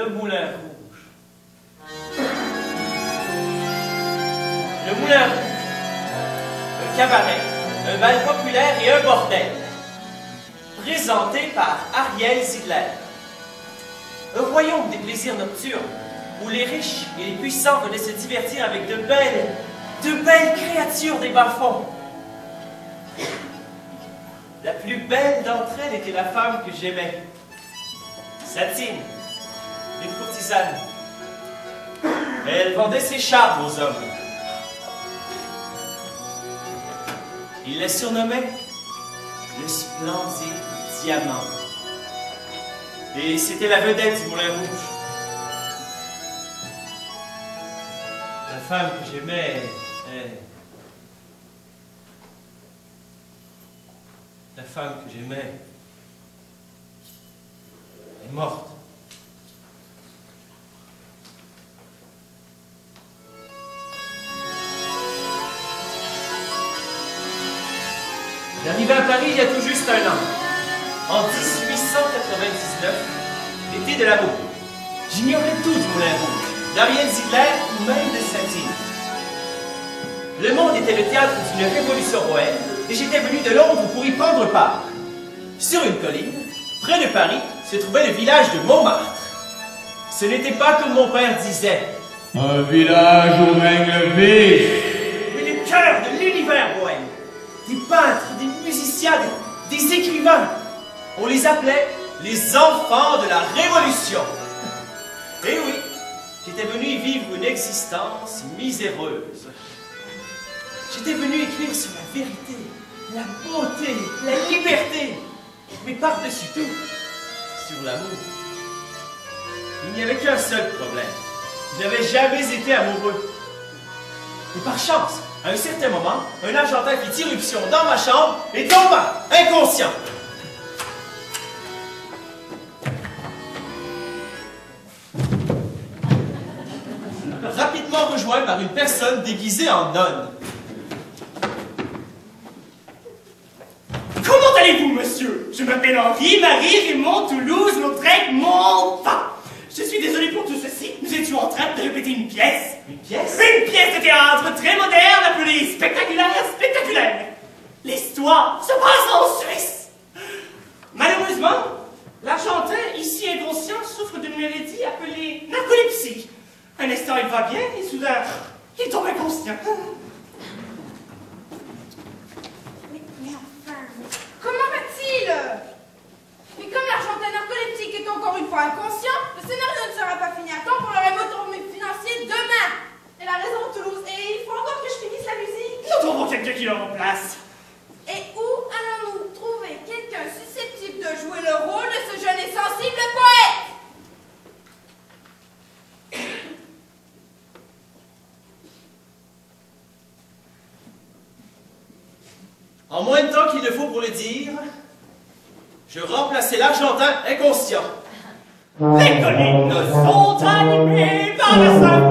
Le Moulin Rouge. Le Moulin Rouge. Un cabaret, un bal populaire et un bordel. Présenté par Ariel Zidler. Un royaume des plaisirs nocturnes où les riches et les puissants venaient se divertir avec de belles, de belles créatures des bas-fonds. La plus belle d'entre elles était la femme que j'aimais. Satine, une courtisane. Elle vendait ses charmes aux hommes. Il la surnommait le splendide diamant. Et c'était la vedette du Moulin Rouge. La femme que j'aimais, elle... La femme que j'aimais est morte. J'arrivais à Paris il y a tout juste un an, en 1899, l'été de l'amour. J'ignorais tout du Moulin Rouge, d'Ariel Ziegler ou même de Satine. Le monde était le théâtre d'une révolution bohème et j'étais venu de Londres pour y prendre part. Sur une colline, près de Paris, se trouvait le village de Montmartre. Ce n'était pas comme mon père disait, Un village où règne le vice. Des, écrivains. On les appelait les enfants de la Révolution. Et oui, j'étais venu vivre une existence miséreuse. J'étais venu écrire sur la vérité, la beauté, la liberté, mais par-dessus tout, sur l'amour. Il n'y avait qu'un seul problème. Je n'avais jamais été amoureux. Et par chance, à un certain moment, un argentin fit irruption dans ma chambre et tomba, inconscient. Rapidement rejoint par une personne déguisée en nonne. Comment allez-vous, monsieur? Je m'appelle Henri, Marie, Raymond, Toulouse, Lautrec, Montvin. Je suis désolé pour tout ceci. Nous étions en train de répéter une pièce. Une pièce? Une pièce de théâtre très moderne appelée Spectaculaire Spectaculaire. L'histoire se passe en Suisse. Malheureusement, l'Argentin, ici inconscient, souffre d'une maladie appelée narcolepsie. Un instant, il va bien et soudain, il tombe inconscient. Mais, mais enfin, mais comment va-t-il Mais comme l'Argentin narcoleptique est encore une fois inconscient, le scénario ne sera pas fini à temps pour le retournement financier demain. Elle a raison, Toulouse, et il faut encore que je finisse la musique. Nous trouvons quelqu'un qui le remplace. Et où allons-nous trouver quelqu'un susceptible de jouer le rôle de ce jeune et sensible poète? En moins de temps qu'il ne faut pour le dire, je remplaçais l'Argentin inconscient. Les collines sont animées par la symphonie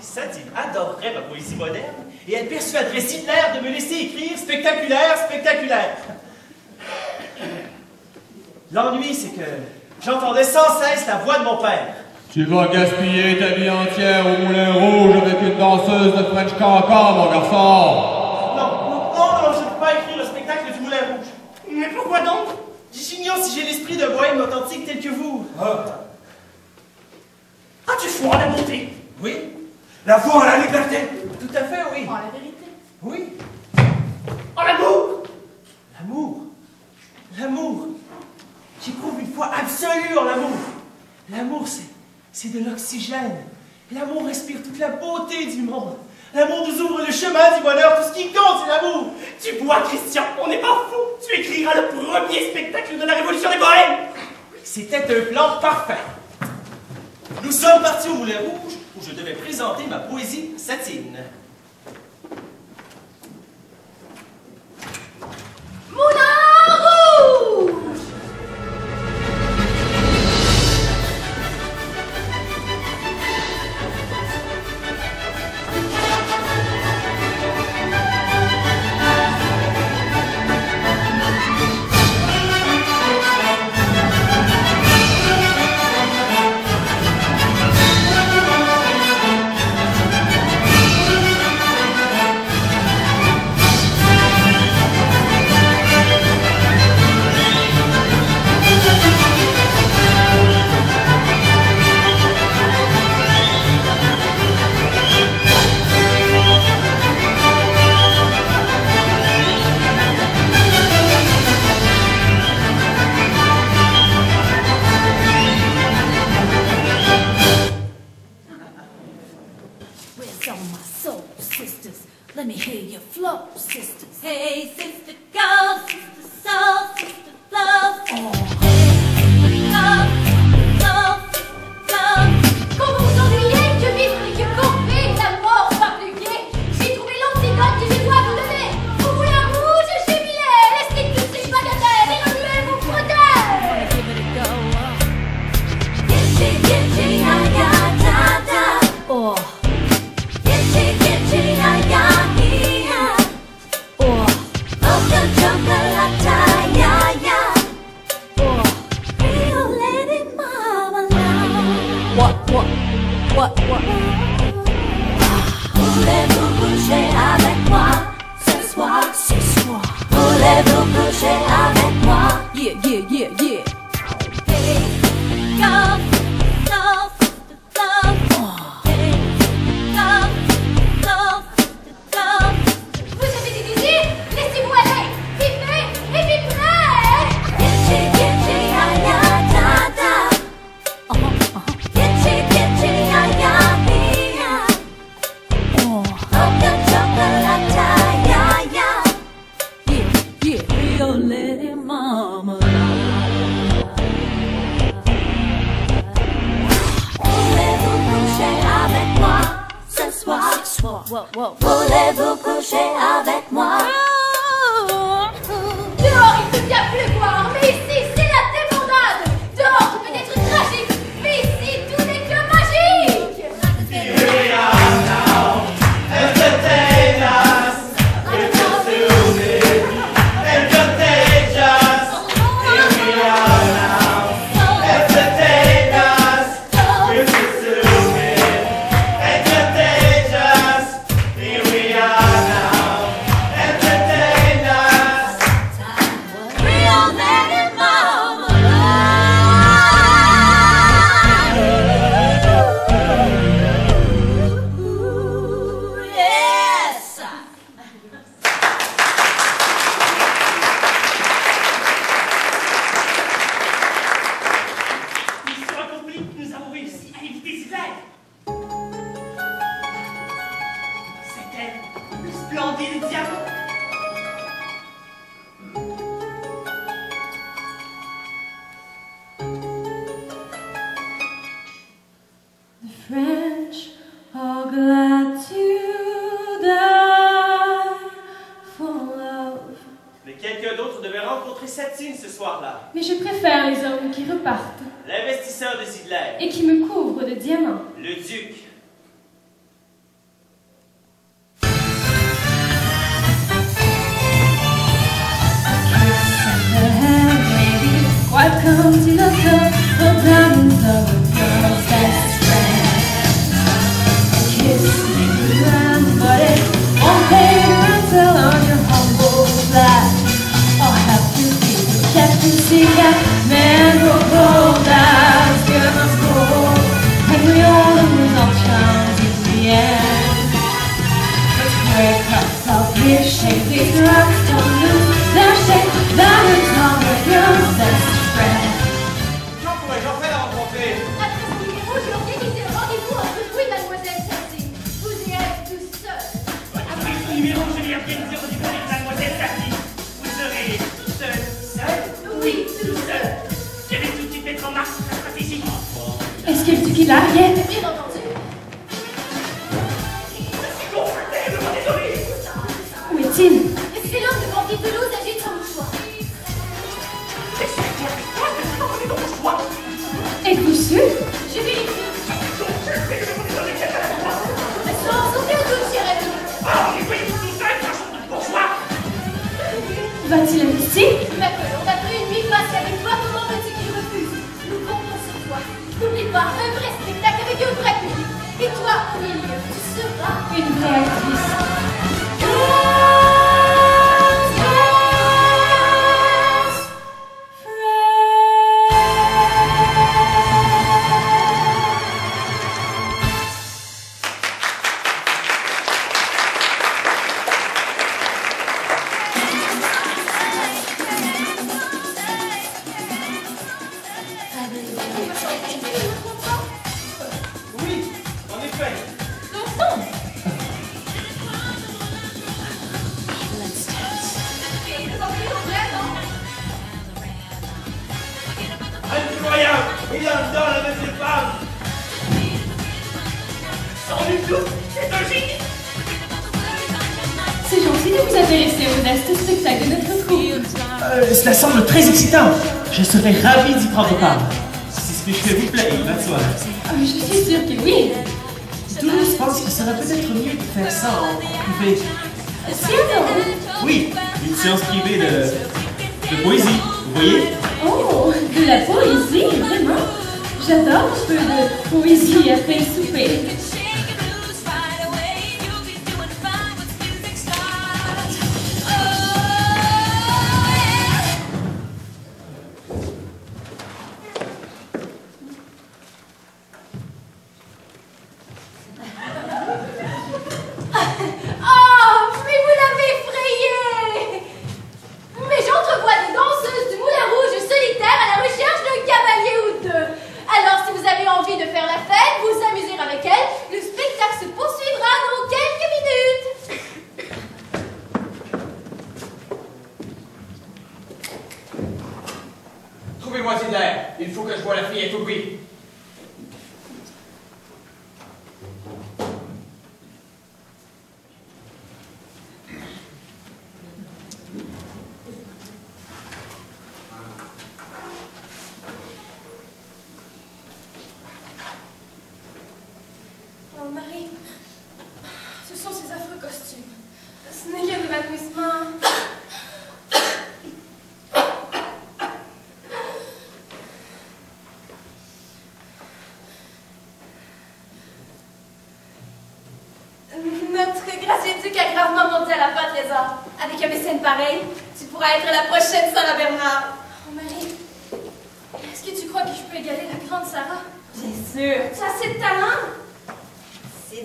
Satine adorerait ma poésie moderne et elle persuaderait Hitler de me laisser écrire spectaculaire, spectaculaire. L'ennui, c'est que j'entendais sans cesse la voix de mon père. Tu vas gaspiller ta vie entière au Moulin Rouge avec une danseuse de French Cancan, mon garçon. Non, non, non, non, je ne peux pas écrire le spectacle du Moulin Rouge? mais pourquoi donc? J'ignore si j'ai l'esprit de bohème authentique tel que vous. As-tu foi en la beauté Oui, La foi à la liberté. tout à fait, oui. Oh, la vérité. Oui, En l'amour l'amour. L'amour. J'éprouve une foi absolue en l'amour. L'amour, c'est, c'est de l'oxygène. L'amour respire toute la beauté du monde. L'amour nous ouvre le chemin du bonheur. Tout ce qui compte, c'est l'amour. Tu vois, Christian, on n'est pas fou. Tu écriras le premier spectacle de la révolution des bohèmes. C'était un plan parfait. Nous sommes partis au Moulin Rouge où je devais présenter ma poésie satine.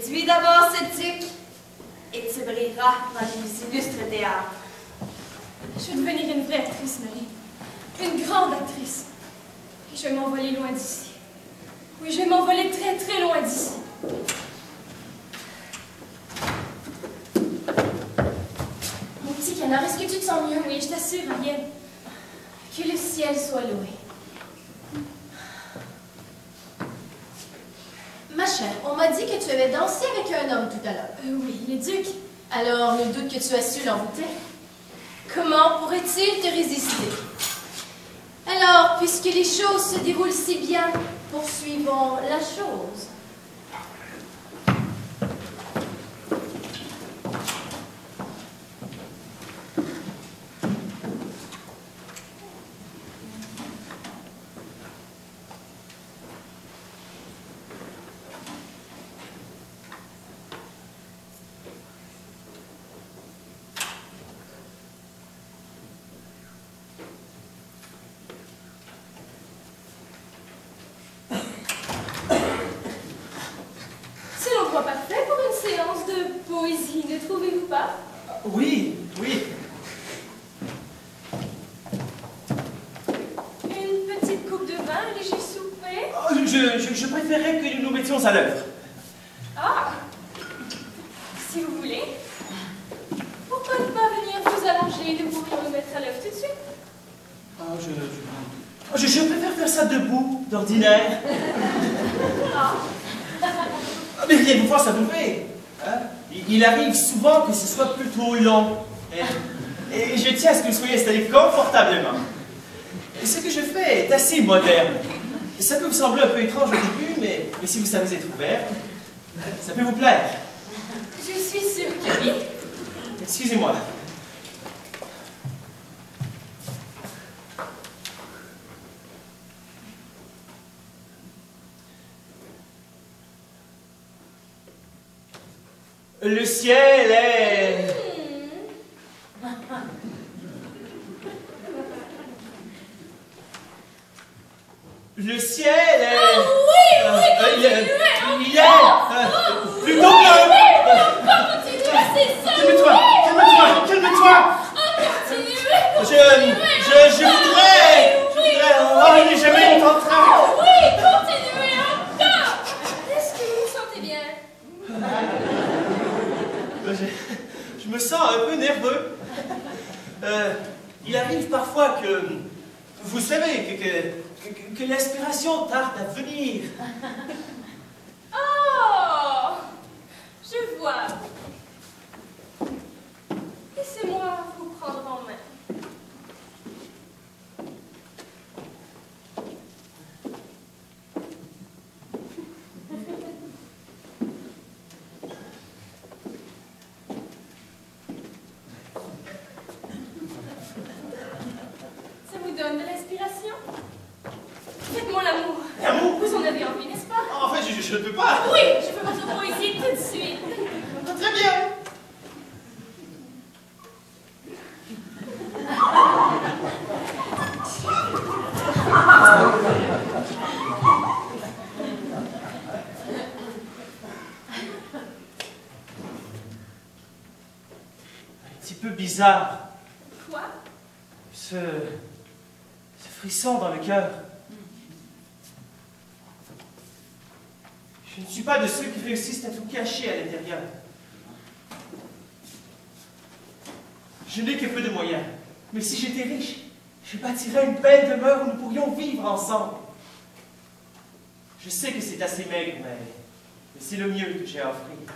Suis d'abord sceptique et tu brilleras dans les illustres théâtres. Je vais devenir une vraie actrice, Marie. Une grande actrice. Et je vais m'envoler loin d'ici. Oui, je vais m'envoler très très loin d'ici. Mon petit canard, est-ce que tu te sens mieux? Oui, je t'assure, rien. Que le ciel soit loué. On m'a dit que tu avais dansé avec un homme tout à l'heure. Euh, oui, le duc. Alors, le doute que tu as su l'envoûter. Comment pourrait-il te résister? Alors, puisque les choses se déroulent si bien, poursuivons la chose. s'il vous plaît. Quoi? Ce, ce frisson dans le cœur. Je ne suis pas de ceux qui réussissent à tout cacher à l'intérieur. Je n'ai que peu de moyens. Mais si j'étais riche, je bâtirais une belle demeure où nous pourrions vivre ensemble. Je sais que c'est assez maigre, mais c'est le mieux que j'ai à offrir.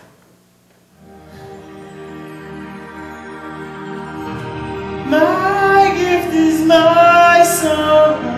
So.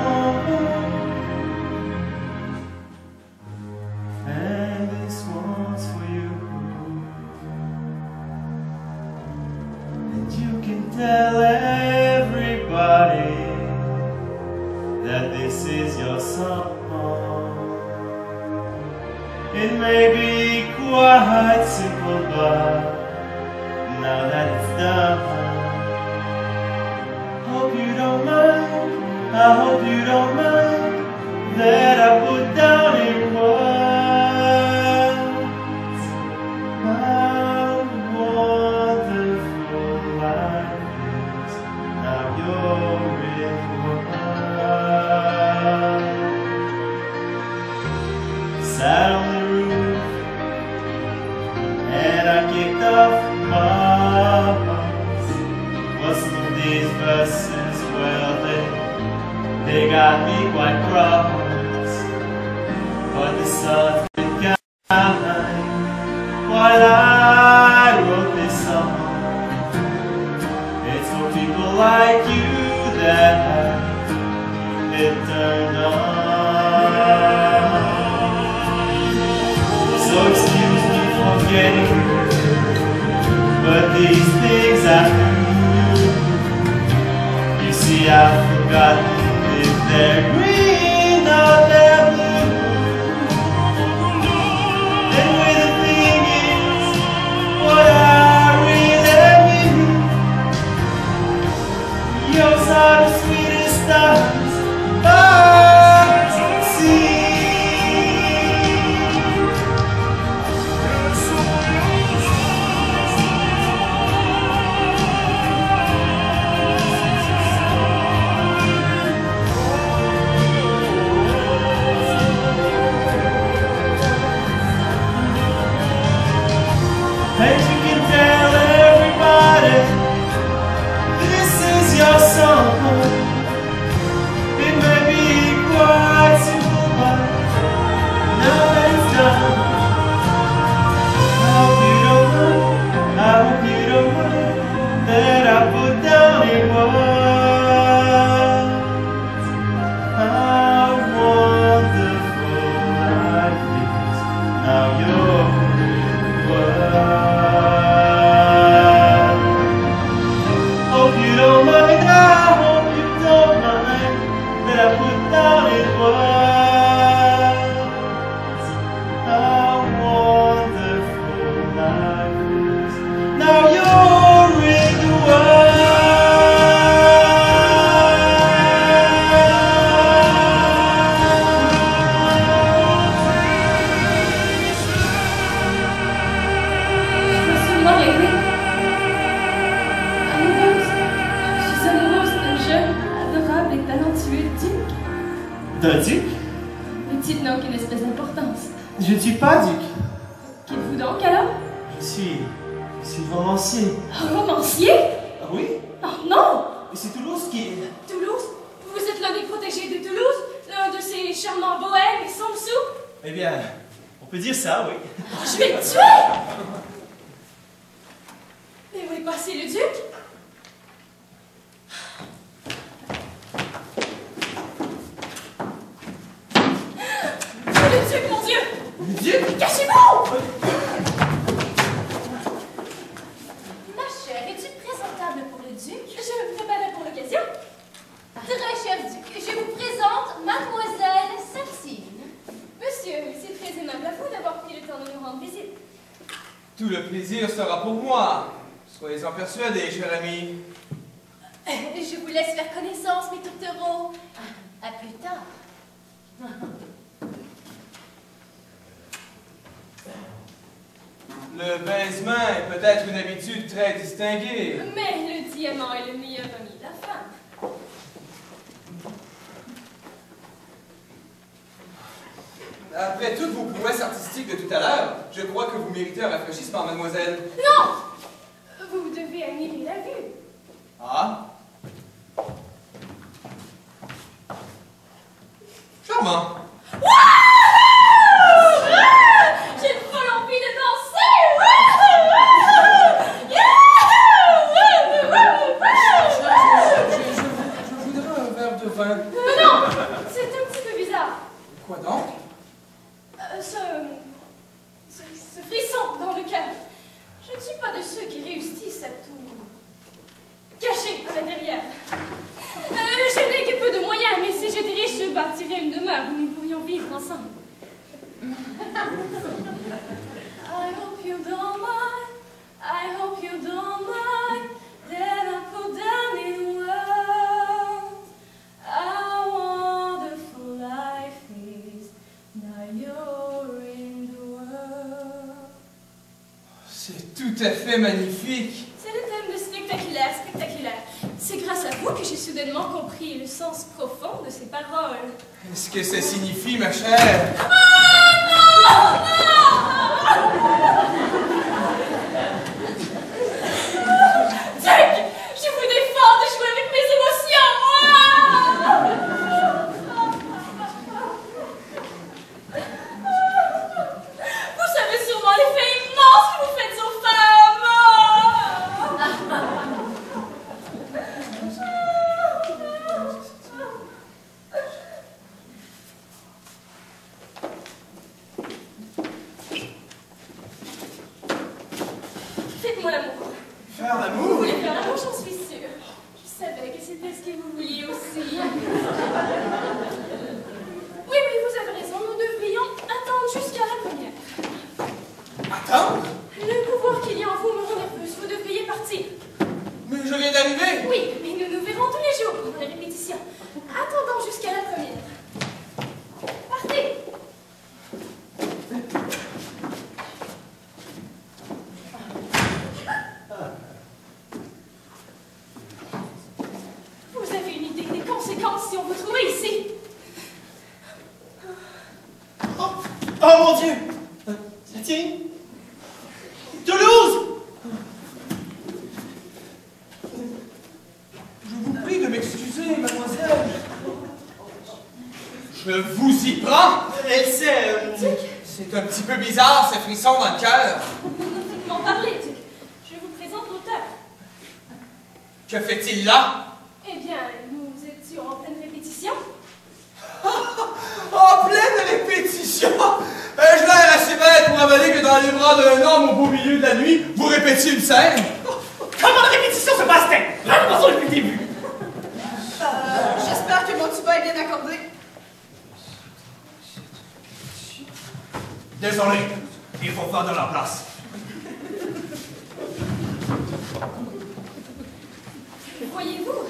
Voyez-vous,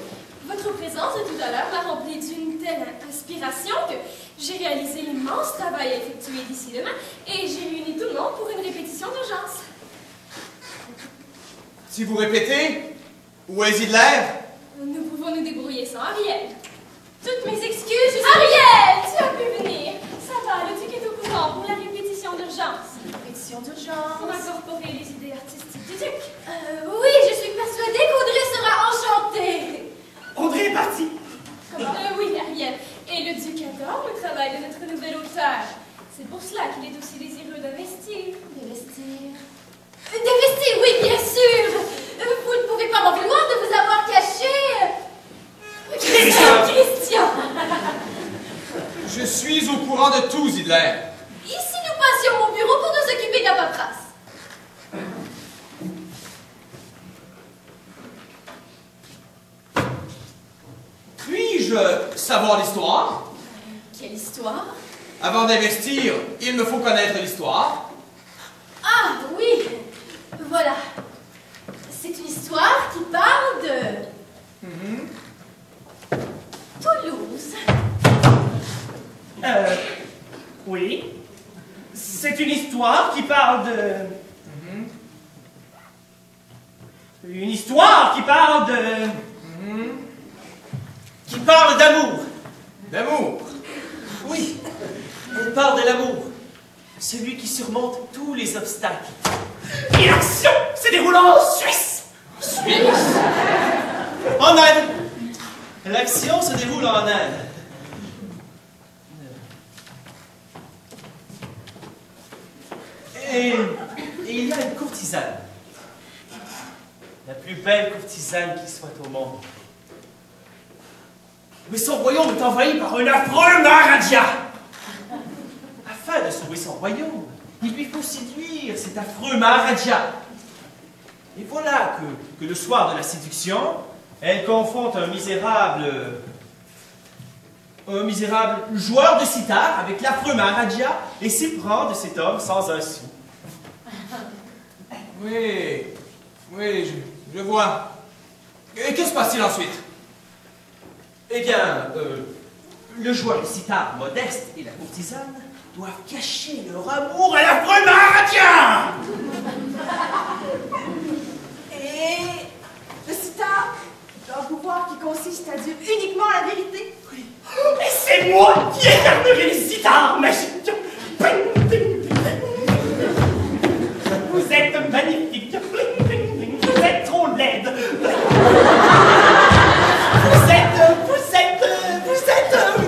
votre présence de tout à l'heure m'a rempli d'une telle inspiration que j'ai réalisé l'immense travail à effectuer d'ici demain et j'ai réuni tout le monde pour une répétition d'urgence. Si vous répétez, où est Hitler Nous pouvons nous débrouiller sans Ariel. Toutes mes excuses, je suis... Ariel, tu as pu venir. Ça va, le duc est au courant pour la répétition d'urgence. Répétition Pour d'urgence. incorporer les idées artistiques du duc. Euh, oui, je suis persuadée qu'Audrey Audrey est partie. Euh, oui, Ariel. Et le duc adore le travail de notre nouvel auteur. C'est pour cela qu'il est aussi désireux d'investir. D'investir D'investir, oui, bien sûr Euh, Vous ne pouvez pas m'en vouloir de vous avoir caché... euh, Christian Christian Je suis au courant de tout, Hitler. Ici, nous passions au bureau pour nous occuper de la paperasse. Puis-je savoir l'histoire? Quelle histoire? Avant d'investir, il me faut connaître l'histoire. Ah, oui Voilà. C'est une histoire qui parle de... Toulouse. Euh, oui. C'est une histoire qui parle de... Une histoire qui parle de... Qui parle d'amour. D'amour. Oui, elle parle de l'amour. Celui qui surmonte tous les obstacles. Et l'action se déroulant en Suisse. En Inde. L'action se déroule en Inde. Et, et il y a une courtisane. La plus belle courtisane qui soit au monde. Mais son royaume est envahi par un affreux Maharaja. Afin de sauver son royaume, il lui faut séduire cet affreux Maharaja. Et voilà que, le soir de la séduction, elle confronte un misérable. un misérable joueur de sitar avec l'affreux Maharaja et s'éprend de cet homme sans un sou. Oui, oui, je vois. Et que se passe-t-il ensuite? Eh bien, euh, le joueur de sitar modeste et la courtisane doivent cacher leur amour à l'affreux Maharaja Et le sitar, un pouvoir qui consiste à dire uniquement la vérité. Et c'est moi qui incarnerai les sitars magiques. Vous êtes magnifique. Vous êtes trop laide. Vous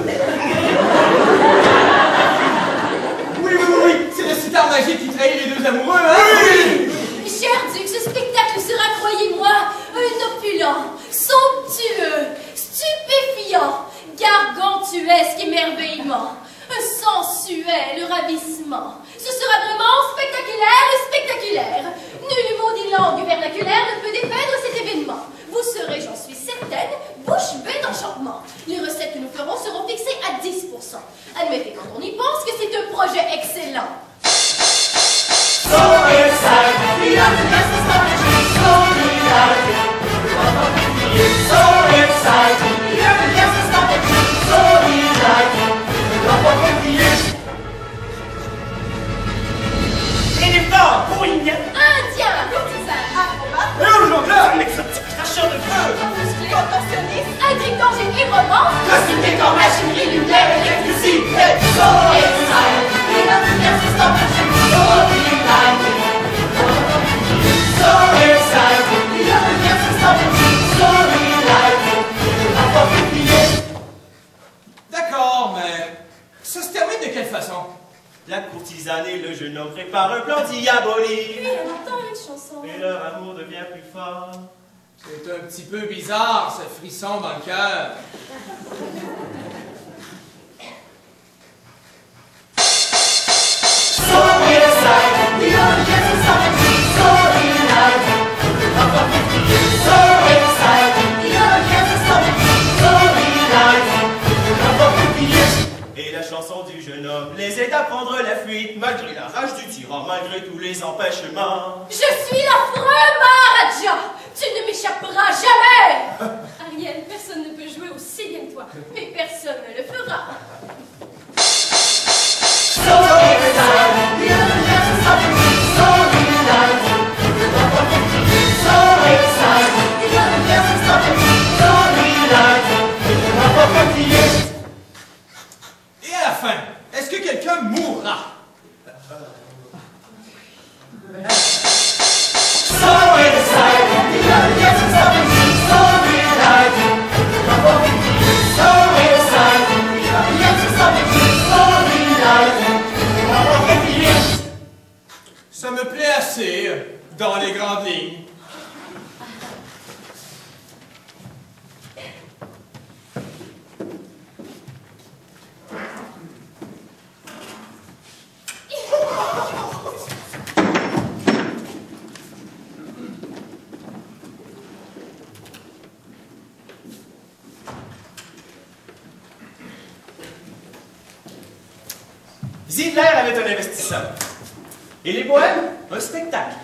Et les bohèmes, un spectacle.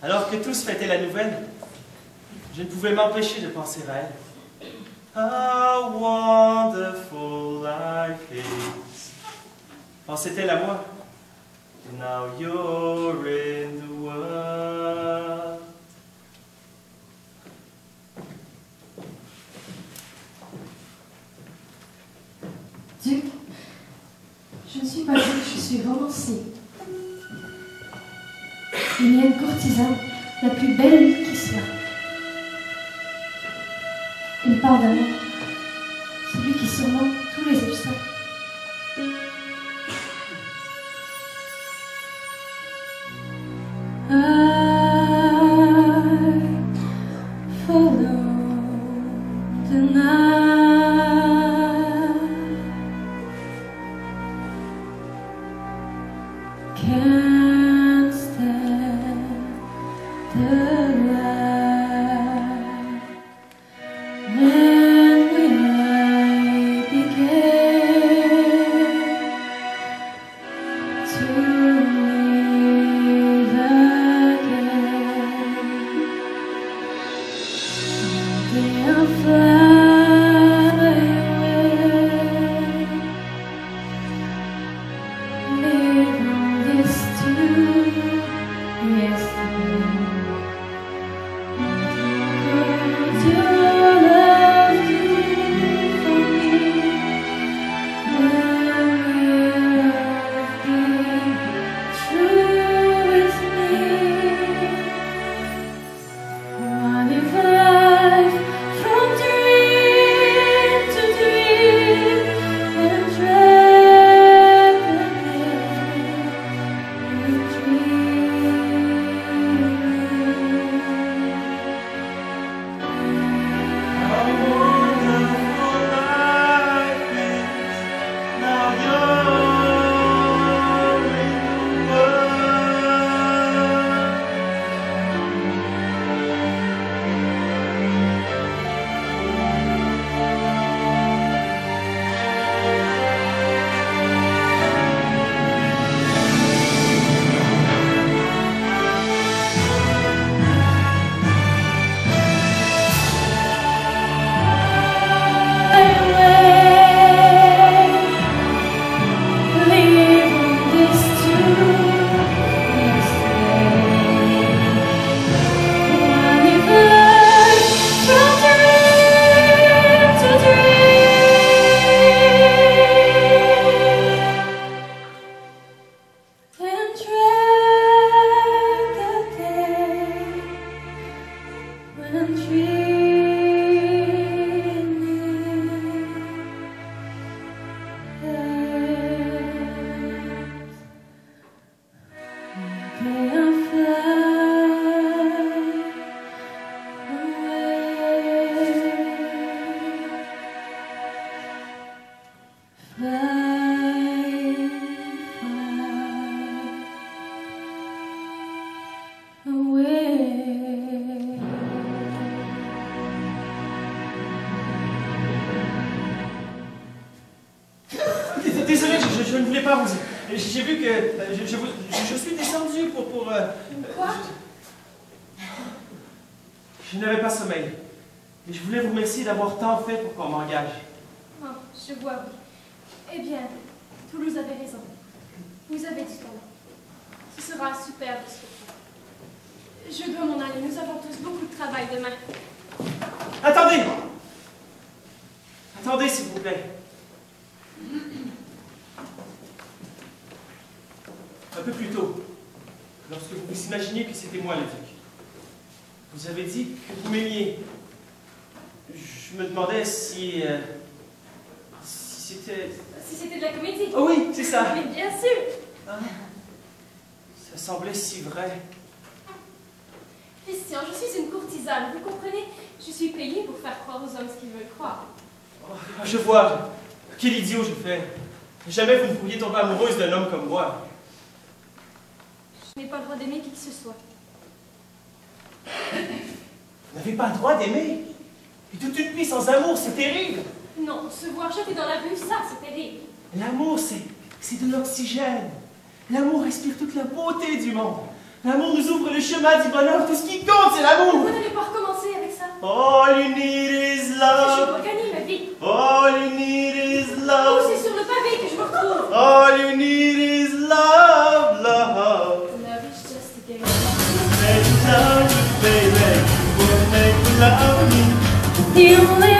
Alors que tous fêtaient la nouvelle, je ne pouvais m'empêcher de penser à elle. How wonderful life is. Pensait-elle à moi? Now you're in the world. Duc, je ne suis je suis romancier. Il y une courtisane, la plus belle qui soit. Il parle d'amour, celui qui surmonte tous les obstacles. country. d'avoir tant fait pour qu'on m'engage. Jamais vous ne pourriez tomber amoureuse d'un homme comme moi. Je n'ai pas le droit d'aimer qui que ce soit. Vous n'avez pas le droit d'aimer Et toute une vie sans amour, c'est terrible Non, se voir jeter dans la rue, ça, c'est terrible. L'amour, c'est, c'est de l'oxygène. L'amour respire toute la beauté du monde. L'amour nous ouvre le chemin du bonheur. Tout ce qui compte, c'est l'amour. Vous n'allez pas recommencer avec ça. All you need is love. Je suis ma vie. All you need All you need is love, love. Love is just a game. Make love, baby. We'll make love. You live.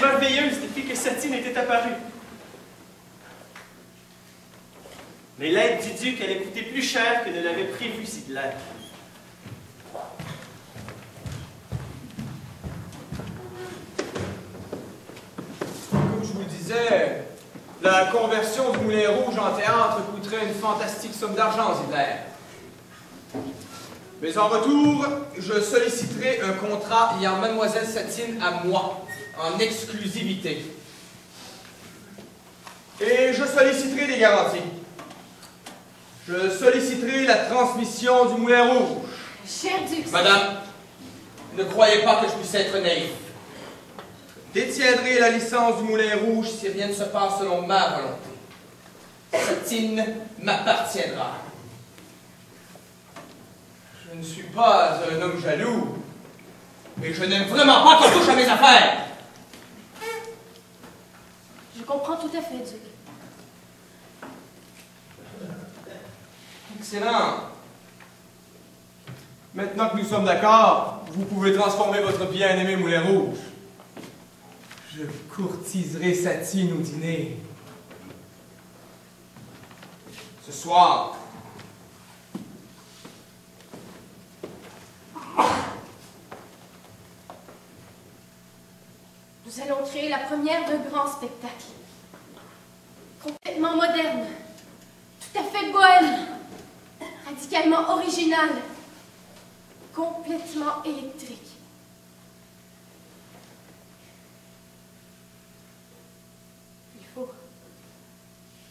Merveilleuse depuis que Satine était apparue. Mais l'aide du duc allait coûter plus cher que ne l'avait prévu Sidler. Comme je vous le disais, la conversion du Moulin Rouge en théâtre coûterait une fantastique somme d'argent, Zidler. Mais en retour, je solliciterai un contrat ayant Mademoiselle Satine à moi, en exclusivité. Et je solliciterai des garanties. Je solliciterai la transmission du Moulin Rouge. Cher Duc, Madame, ne croyez pas que je puisse être naïf. Je détiendrai la licence du Moulin Rouge si rien ne se passe selon ma volonté. Satine m'appartiendra. Je ne suis pas un homme jaloux, mais je n'aime vraiment pas qu'on touche à mes affaires. Je comprends tout à fait, Duc. Excellent. Maintenant que nous sommes d'accord, vous pouvez transformer votre bien-aimé Moulin Rouge. Je courtiserai Satine au dîner. Ce soir. Nous allons créer la première de grands spectacles. Complètement moderne, tout à fait bohème, radicalement original, complètement électrique. Il faut.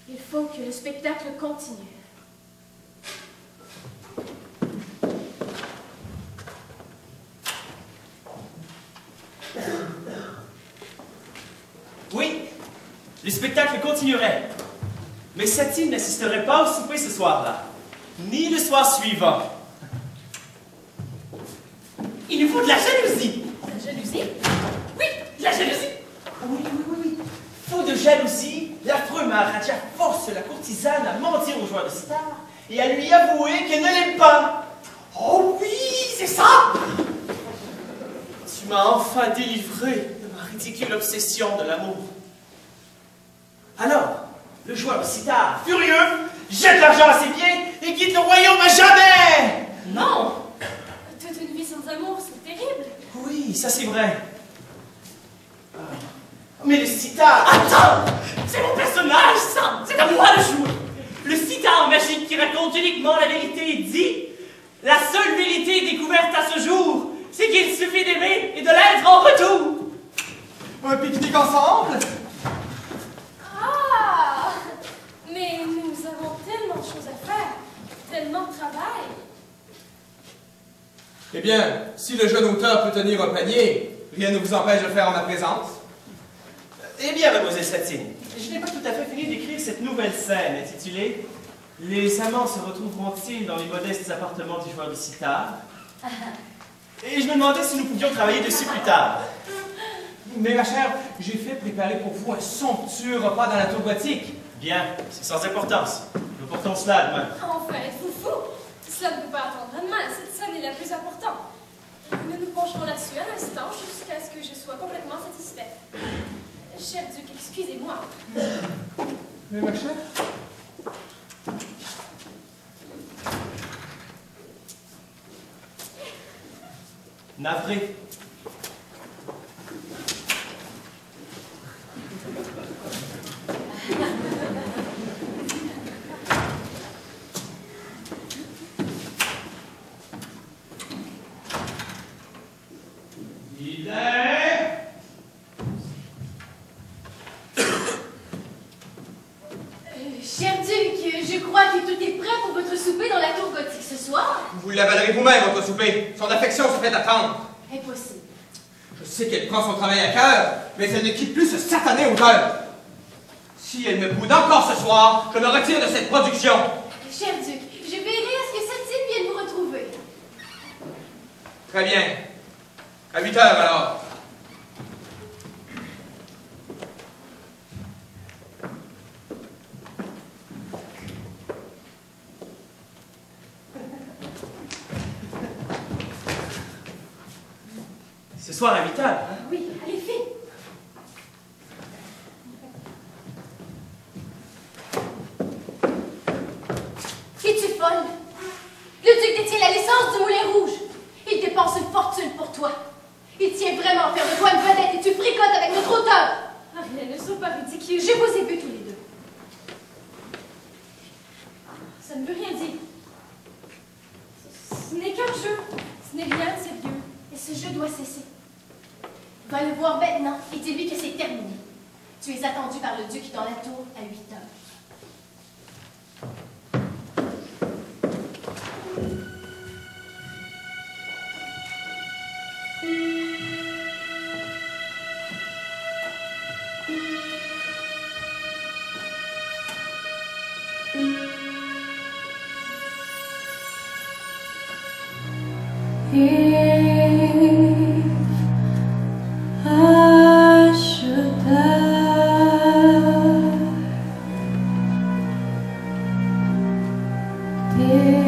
Il faut que le spectacle continue. Oui, le spectacle continuerait. Mais Satine n'assisterait pas au souper ce soir-là, ni le soir suivant. Il nous faut de la jalousie. La jalousie? Oui, de la jalousie. Oui, oui, oui, oui. Fou de jalousie, l'affreux Maharaja force la courtisane à mentir au joueur de star et à lui avouer qu'elle ne l'aime pas. Oh oui, c'est ça. Tu m'as enfin délivré de ma ridicule obsession de l'amour. Alors, le joueur sitar, furieux, jette l'argent à ses pieds et quitte le royaume à jamais Non. Toute une vie sans amour, c'est terrible. Oui, ça c'est vrai. Ah. Mais le sitar... Attends, c'est mon personnage, ça. C'est à moi de jouer. Le sitar magique qui raconte uniquement la vérité dit la seule vérité découverte à ce jour, c'est qu'il suffit d'aimer et de l'être en retour. Un pique-nique ensemble? Ah Mais nous avons tellement de choses à faire, tellement de travail. Eh bien, si le jeune auteur peut tenir un panier, rien ne vous empêche de le faire en ma présence. Eh bien, mademoiselle Satine, je n'ai pas tout à fait fini d'écrire cette nouvelle scène intitulée Les amants se retrouveront-ils dans les modestes appartements du joueur de sitar? Et je me demandais si nous pouvions travailler dessus plus tard. Mais ma chère, j'ai fait préparer pour vous un somptueux repas dans la tour gothique. Bien, c'est sans importance. Nous portons cela demain. Enfin, êtes-vous fou? Cela ne peut pas attendre demain, cette scène est la plus importante. Nous nous pencherons là-dessus un instant jusqu'à ce que je sois complètement satisfaite. Cher Duc, excusez-moi. Mais ma chère, Navré. Idée Euh, cher Duc, je crois que tout est prêt pour votre souper dans la tour gothique ce soir. Vous l'avalerez vous-même, votre souper. Son affection se fait attendre. Impossible. Je sais qu'elle prend son travail à cœur, mais elle ne quitte plus ce satané auteur. Si elle me boude encore ce soir, je me retire de cette production. Cher Duc, je verrai à ce que Satine vienne vous retrouver. Très bien. À 8 heures alors. Soir à Yeah.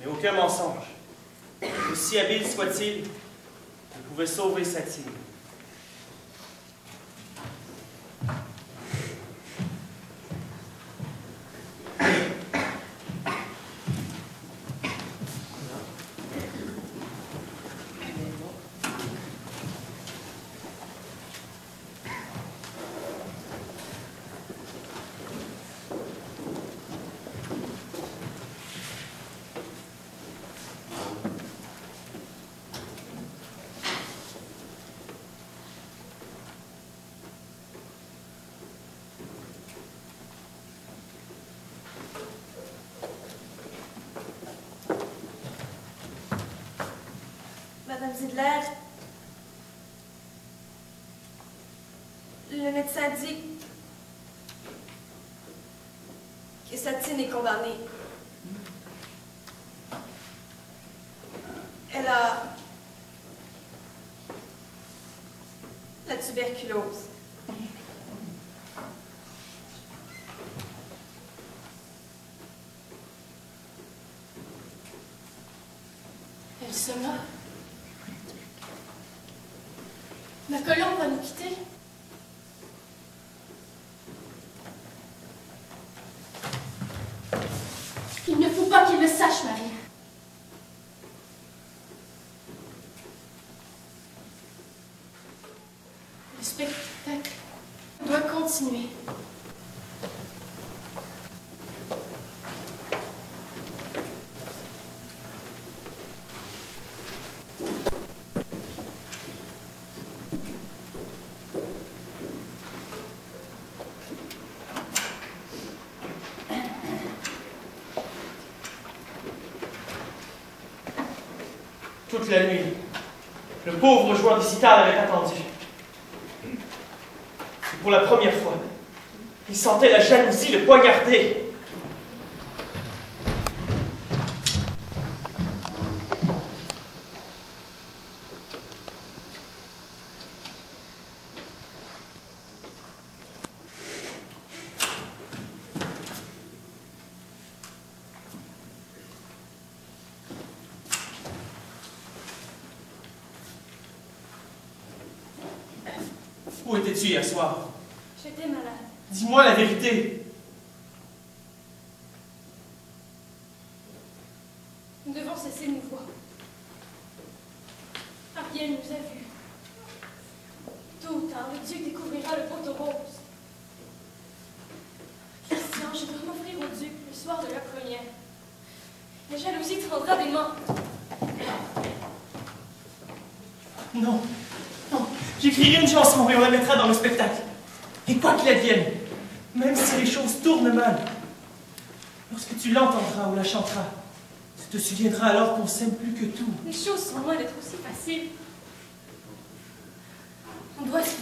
Mais aucun mensonge, aussi habile soit-il, ne pouvait sauver Satine. Madame Zidler, le médecin dit que Satine est condamnée. Elle a la tuberculose. Elle se meurt. Ma colombe va nous quitter. Il ne faut pas qu'il le sache, Marie. Le spectacle doit continuer. La nuit, le pauvre joueur du sitar avait attendu. Et pour la première fois, il sentait la jalousie le poignarder. Où étais-tu hier soir? J'étais malade. Dis-moi la vérité. Nous devons cesser de nous voir. Ariel nous a vus. Tôt ou tard, le duc découvrira le poteau rose. Christian, je dois m'offrir au duc le soir de la première. La jalousie te rendra des mains. Non, j'écrirai une chanson et on la mettra dans le spectacle. Et quoi qu'il advienne, même si les choses tournent mal, lorsque tu l'entendras ou la chanteras, tu te souviendras alors qu'on s'aime plus que tout. Les choses sont loin d'être aussi faciles. On doit se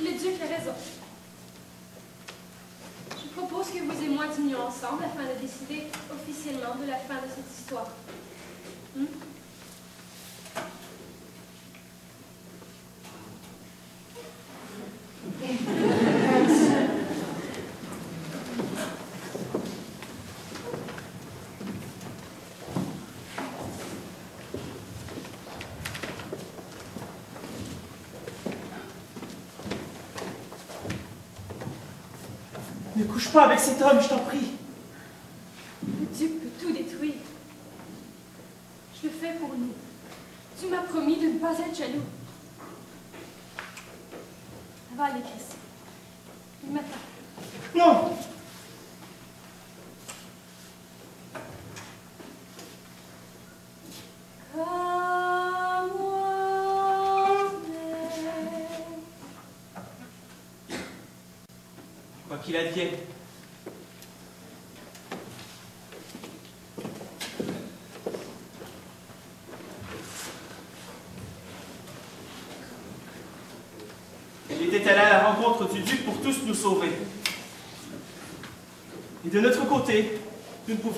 le duc a raison. Je propose que vous et moi dînions ensemble afin de décider officiellement de la fin de cette histoire. Hmm? Je touche pas avec cet homme, je t'en prie.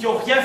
n'ont rien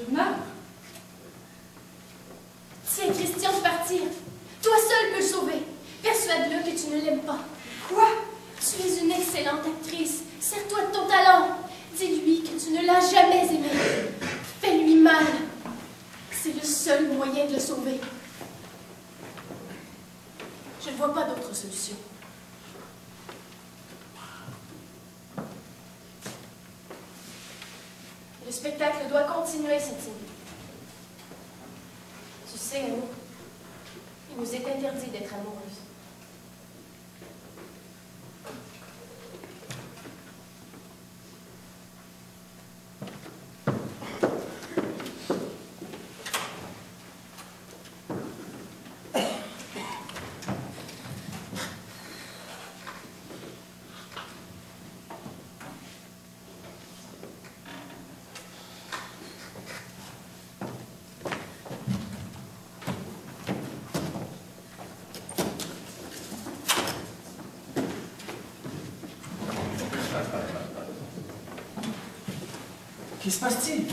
Je meurs Christian, de partir. Toi seul peux le sauver. Persuade-le que tu ne l'aimes pas. спасти.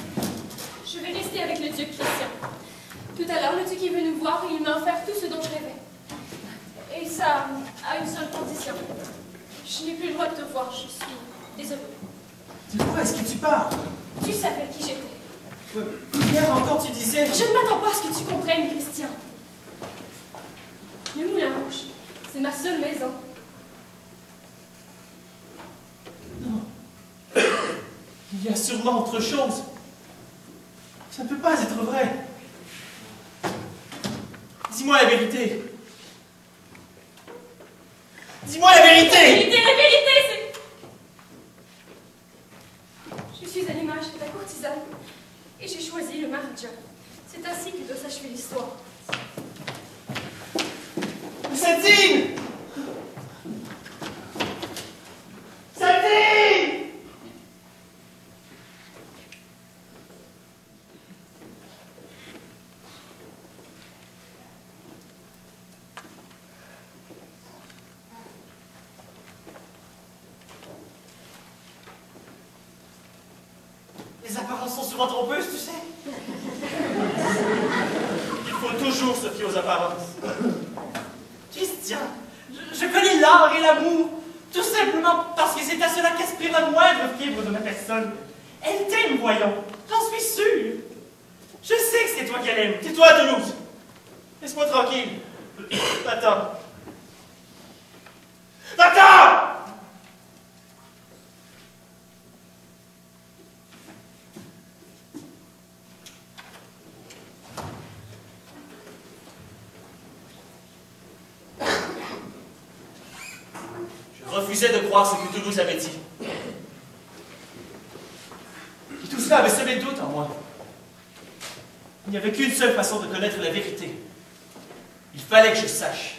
Les apparences sont souvent trompeuses, tu sais. Il faut toujours se fier aux apparences. Christian, je, je connais l'art et l'amour, tout simplement parce que c'est à cela qu'aspire la moindre fibre de ma personne. Elle t'aime, voyons, j'en suis sûr. Je sais que c'est toi qu'elle aime. Tais-toi, Toulouse. Laisse-moi tranquille. Attends. Attends Je refusais de ce que Toulouse avait dit. Et tout cela avait semé le doute en moi. Il n'y avait qu'une seule façon de connaître la vérité. Il fallait que je sache.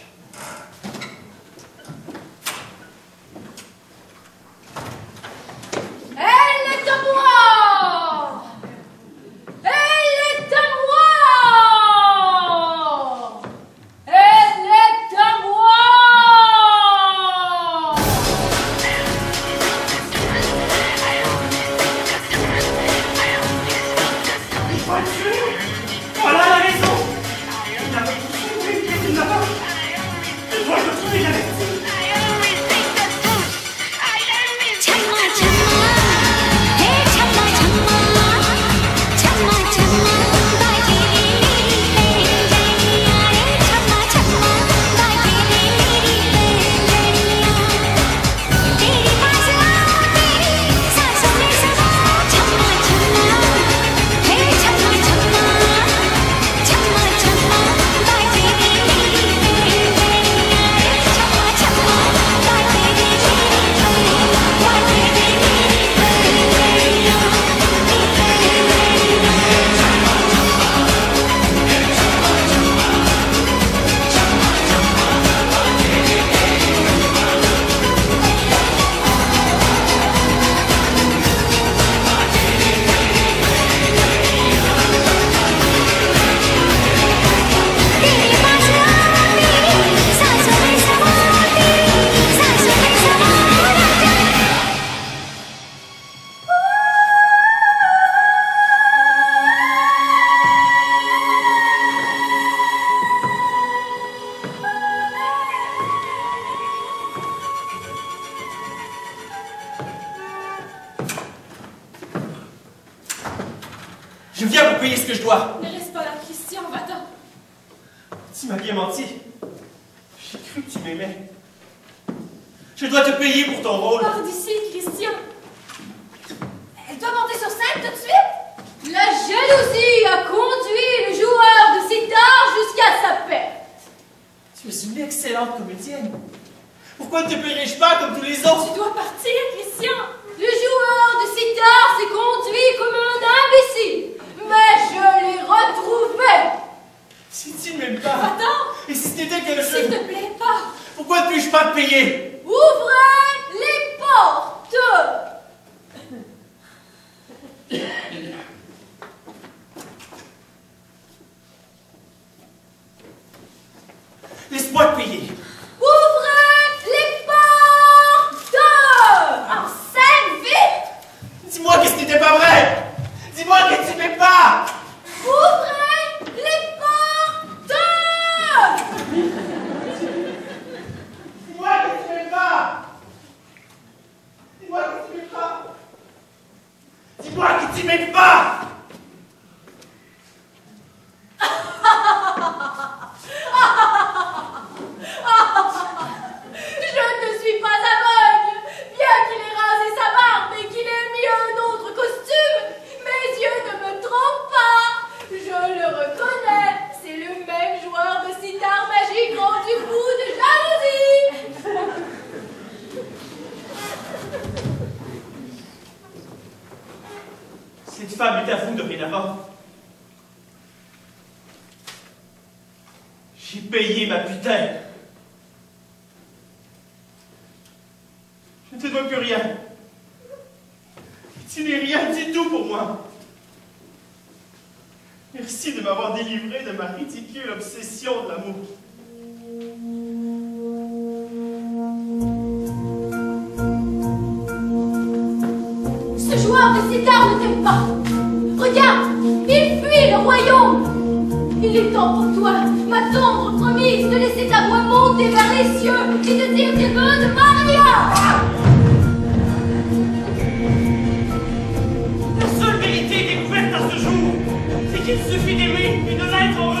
Tu m'as bien menti. J'ai cru que tu m'aimais. Je dois te payer pour ton rôle. Pars d'ici, Christian. Elle doit monter sur scène tout de suite La jalousie a conduit le joueur de sitar jusqu'à sa perte. Tu es une excellente comédienne. Pourquoi ne te paierais-je pas comme tous les autres? Tu dois partir, Christian. Le joueur de sitar s'est conduit comme un imbécile, mais je l'ai retrouvé. Si tu ne m'aimes pas. Attends. Et si tu n'étais que S'il te plaît, pas. Pourquoi ne puis-je pas te payer? Ouvrez les portes. Laisse-moi te payer. Ouvrez les portes. En scène, vite. Dis-moi que ce n'était pas vrai. Dis-moi que tu ne m'aimes pas. Je ne suis pas aveugle, bien qu'il ait rasé sa barbe et qu'il ait mis un autre costume. Mes yeux ne me trompent pas. Je le reconnais. C'est le même joueur de sitar magique rendu fou de jalousie. Femme est à vous dorénavant. J'ai payé ma putain. Je ne te dois plus rien. Tu n'es rien du tout pour moi. Merci de m'avoir délivré de ma ridicule obsession de l'amour. Ce joueur de sitar Temps pour toi, ma tendre promise, de laisser ta voix monter vers les cieux et de dire tes vœux de mariage. La seule vérité découverte à ce jour, c'est qu'il suffit d'aimer et de l'être en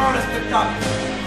on us to come.